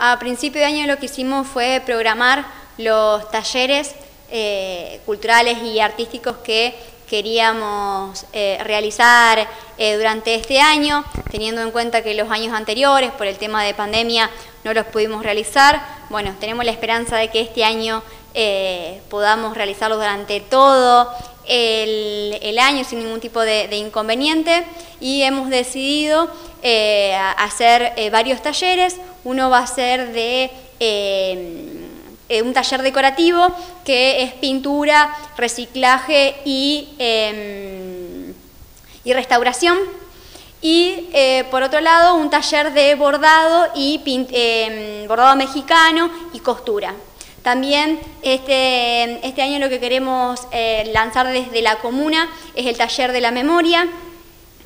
A principio de año lo que hicimos fue programar los talleres eh, culturales y artísticos que queríamos eh, realizar eh, durante este año, teniendo en cuenta que los años anteriores, por el tema de pandemia, no los pudimos realizar. Bueno, tenemos la esperanza de que este año podamos realizarlos durante todo el, año sin ningún tipo de, inconveniente y hemos decidido eh, hacer eh, varios talleres. Uno va a ser de eh, un taller decorativo que es pintura, reciclaje y, em, y restauración. Y por otro lado, un taller de bordado y em, bordado mexicano y costura. También este, este, año lo que queremos eh, lanzar desde la comuna es el taller de la memoria,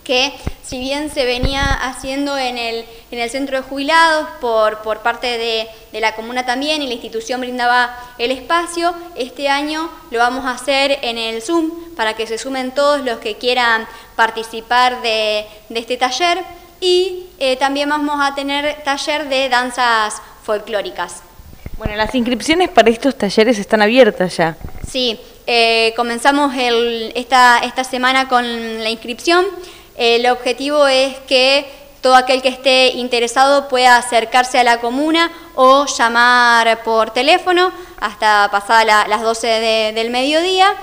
que si bien se venía haciendo en el, en el centro de jubilados por, por parte de, la comuna también y la institución brindaba el espacio, este año lo vamos a hacer en el Zoom para que se sumen todos los que quieran participar de, este taller y eh, también vamos a tener taller de danzas folclóricas. Bueno, las inscripciones para estos talleres están abiertas ya. Sí, eh, comenzamos esta, esta semana con la inscripción. El objetivo es que todo aquel que esté interesado pueda acercarse a la comuna o llamar por teléfono hasta pasadas las 12 del mediodía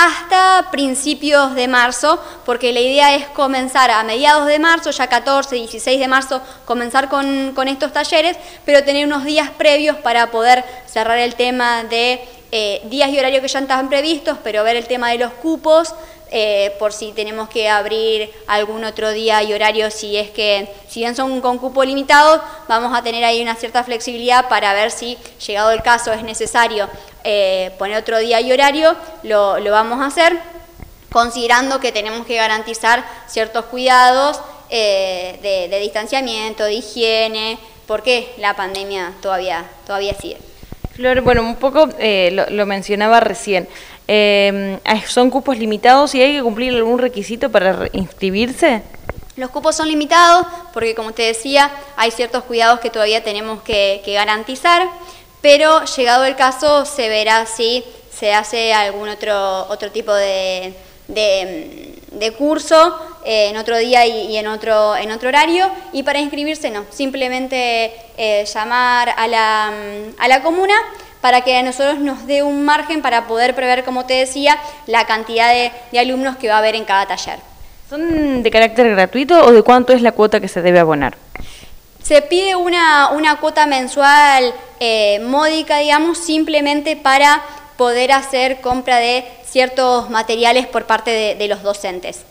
hasta principios de marzo, porque la idea es comenzar a mediados de marzo, ya 14, 16 de marzo, comenzar con, estos talleres, pero tener unos días previos para poder cerrar el tema de eh, días y horarios que ya están previstos, pero ver el tema de los cupos, eh, por si tenemos que abrir algún otro día y horario, si es que, si bien son con cupo limitado, vamos a tener ahí una cierta flexibilidad para ver si, llegado el caso, es necesario eh, poner otro día y horario, lo, vamos a hacer, considerando que tenemos que garantizar ciertos cuidados eh, de, distanciamiento, de higiene, porque la pandemia todavía, todavía sigue. Flor, bueno, un poco lo, mencionaba recién. Eh, ¿Son cupos limitados y hay que cumplir algún requisito para inscribirse? Los cupos son limitados porque, como te decía, hay ciertos cuidados que todavía tenemos que, garantizar, pero llegado el caso se verá si se hace algún otro, otro tipo de, curso eh, en otro día y, en, otro, en otro horario. Y para inscribirse no, simplemente eh, llamar a la, a la comuna para que a nosotros nos dé un margen para poder prever, como te decía, la cantidad de, alumnos que va a haber en cada taller. ¿Son de carácter gratuito o de cuánto es la cuota que se debe abonar? Se pide una, cuota mensual eh, módica, digamos, simplemente para poder hacer compra de ciertos materiales por parte de, los docentes.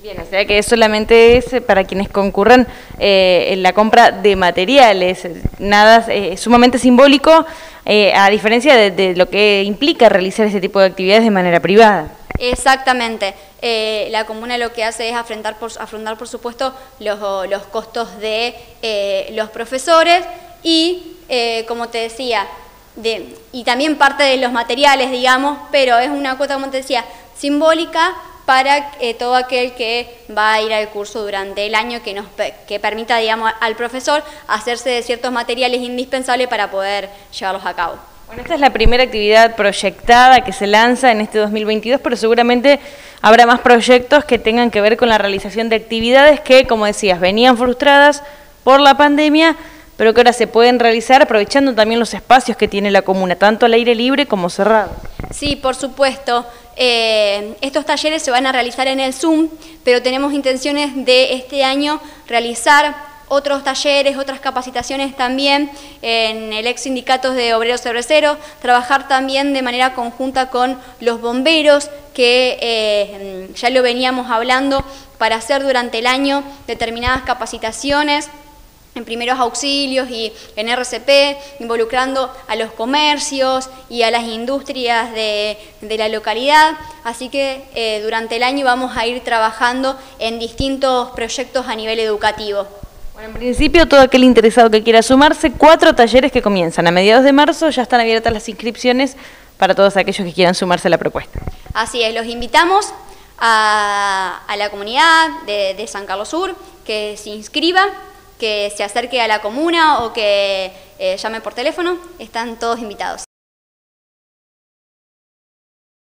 Bien, o sea que solamente es para quienes concurren eh, en la compra de materiales, nada eh, sumamente simbólico eh, a diferencia de, lo que implica realizar ese tipo de actividades de manera privada. Exactamente. Eh, la comuna lo que hace es afrontar, por, afrontar por supuesto, los, los costos de eh, los profesores y, como te decía, de, y también parte de los materiales, digamos, pero es una cuota, como te decía, simbólica para eh, todo aquel que va a ir al curso durante el año que, nos, que permita digamos, al profesor hacerse de ciertos materiales indispensables para poder llevarlos a cabo. Bueno, esta es la primera actividad proyectada que se lanza en este 2022, pero seguramente habrá más proyectos que tengan que ver con la realización de actividades que, como decías, venían frustradas por la pandemia, pero que ahora se pueden realizar aprovechando también los espacios que tiene la comuna, tanto al aire libre como cerrado. Sí, por supuesto. Eh, estos talleres se van a realizar en el Zoom, pero tenemos intenciones de este año realizar otros talleres, otras capacitaciones también en el ex sindicatos de obreros cerveceros, trabajar también de manera conjunta con los bomberos, que eh, ya lo veníamos hablando, para hacer durante el año determinadas capacitaciones en primeros auxilios y en RCP, involucrando a los comercios y a las industrias de, la localidad. Así que eh, durante el año vamos a ir trabajando en distintos proyectos a nivel educativo. Bueno, en principio, todo aquel interesado que quiera sumarse, cuatro talleres que comienzan a mediados de marzo, ya están abiertas las inscripciones para todos aquellos que quieran sumarse a la propuesta. Así es, los invitamos a, la comunidad de, San Carlos Sur que se inscriba que se acerque a la comuna o que llame por teléfono, están todos invitados.